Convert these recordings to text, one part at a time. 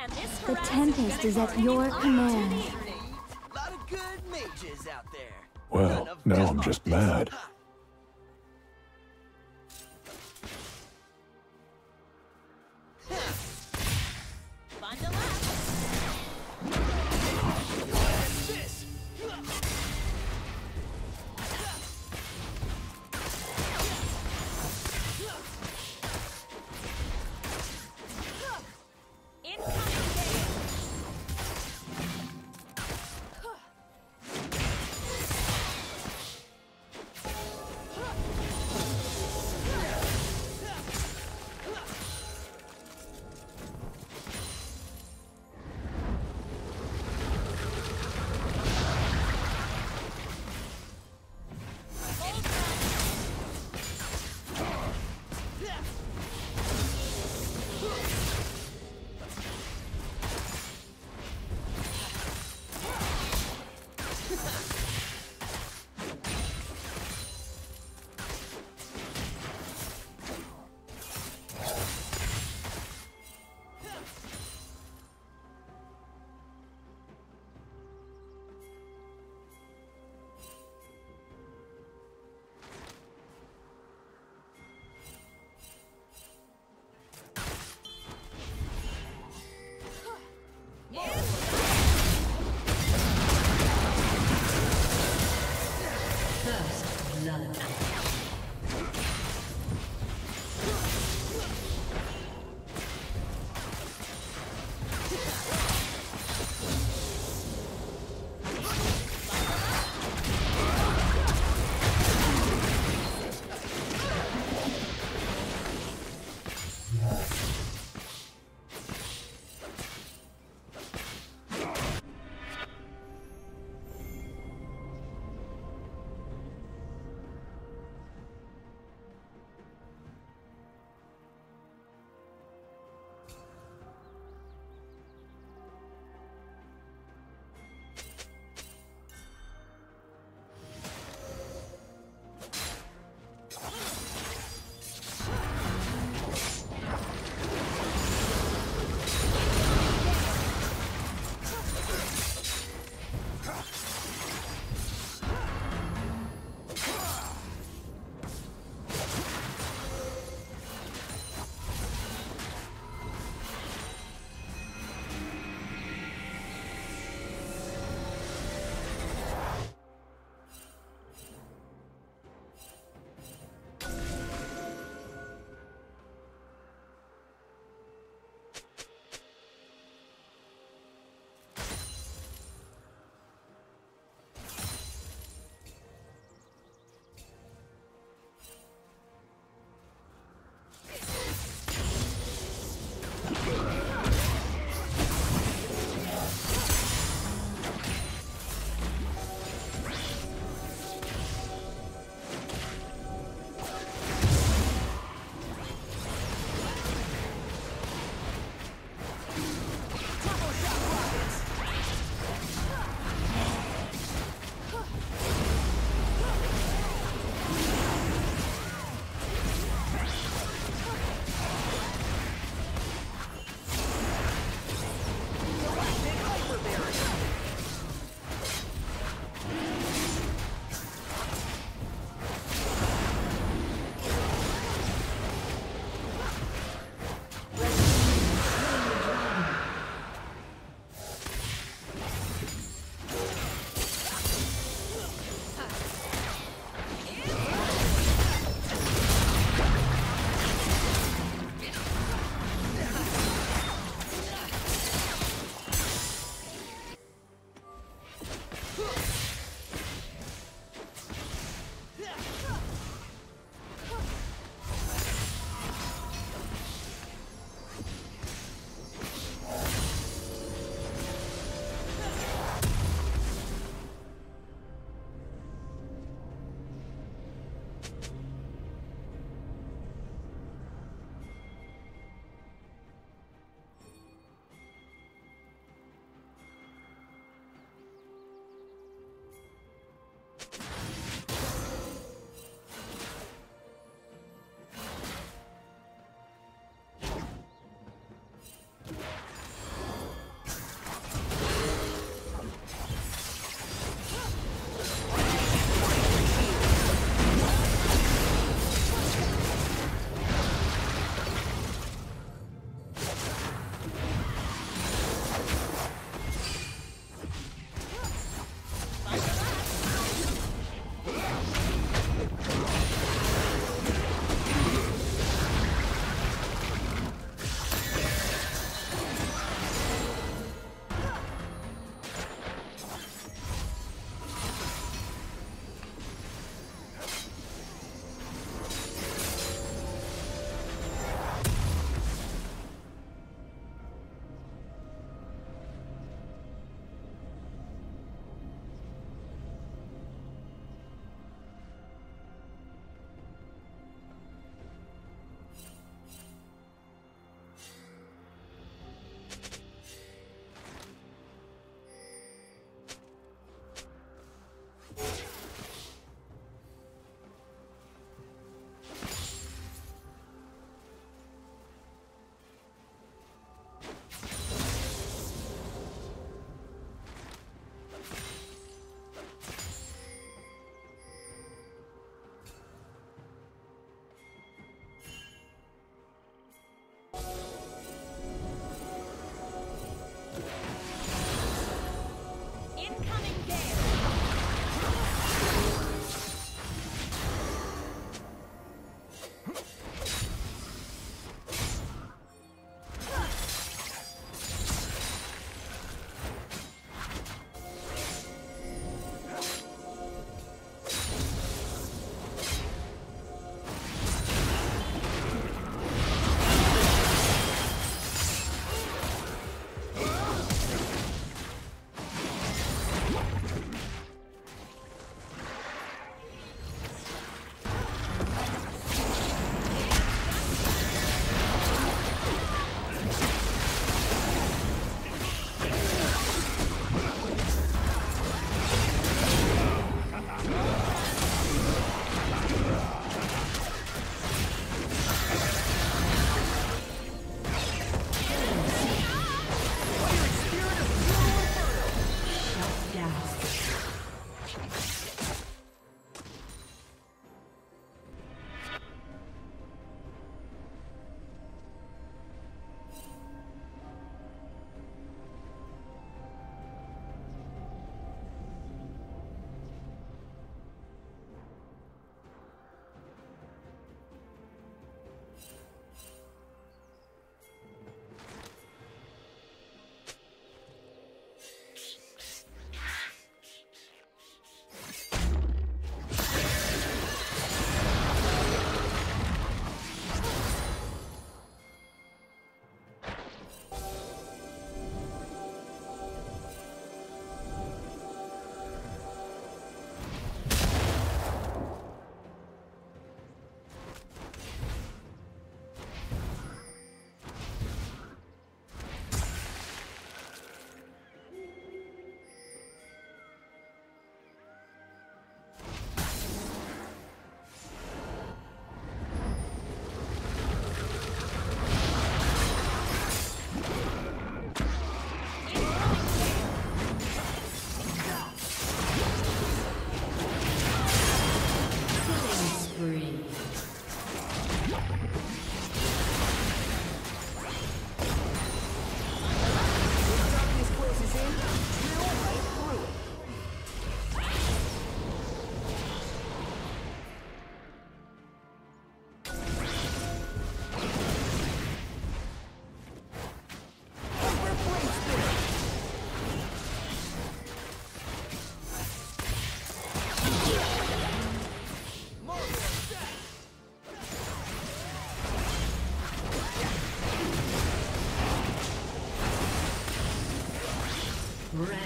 And this The Tempest is at your command. Lot of good mages out there. Well, now I'm just this- mad.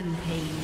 Rampage.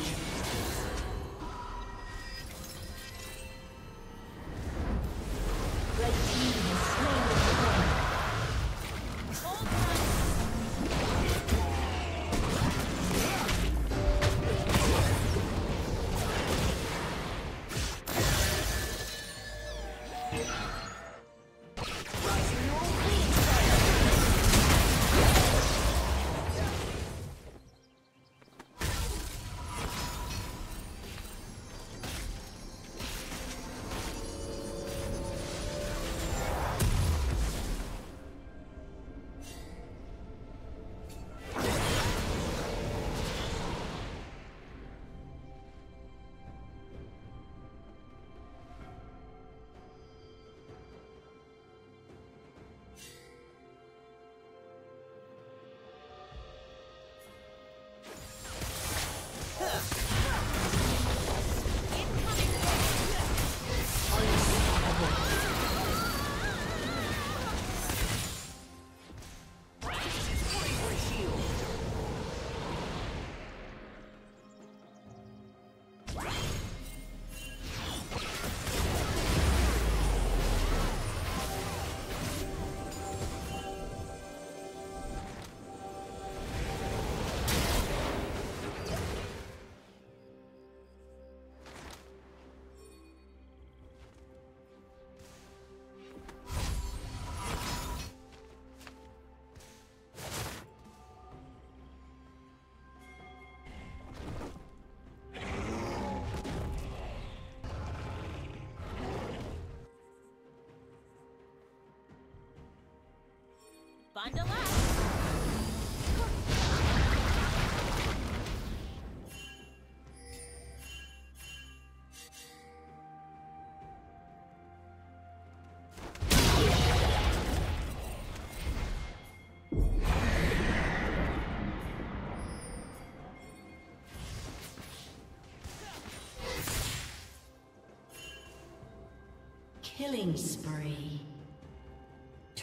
Bundle up! Killing spree.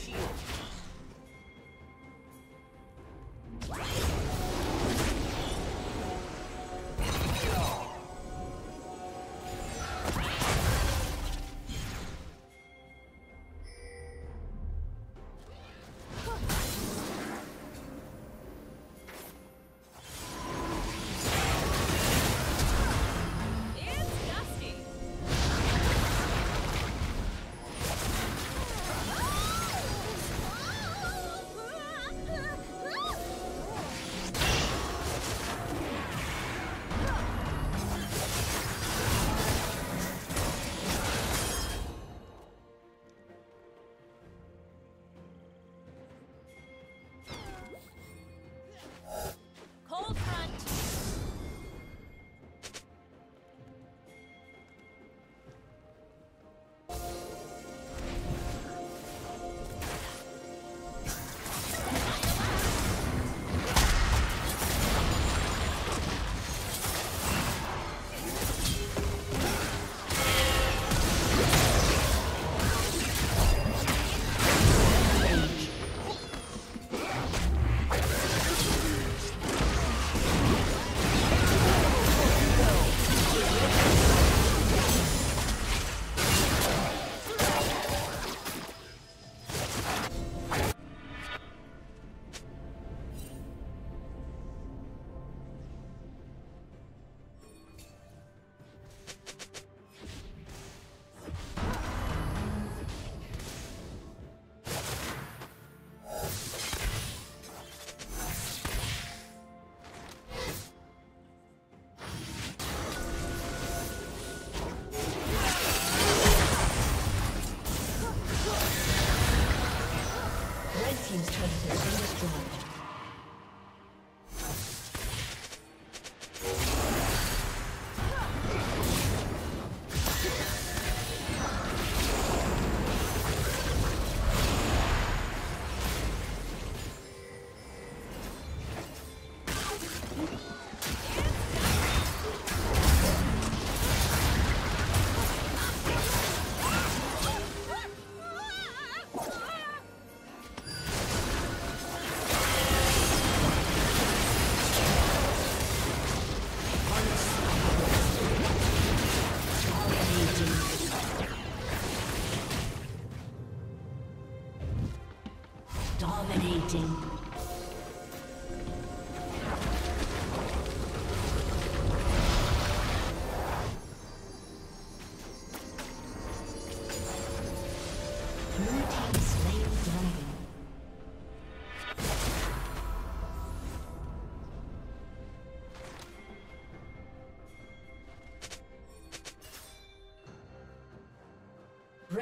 Shield.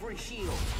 bravery shield.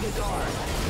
Gengar.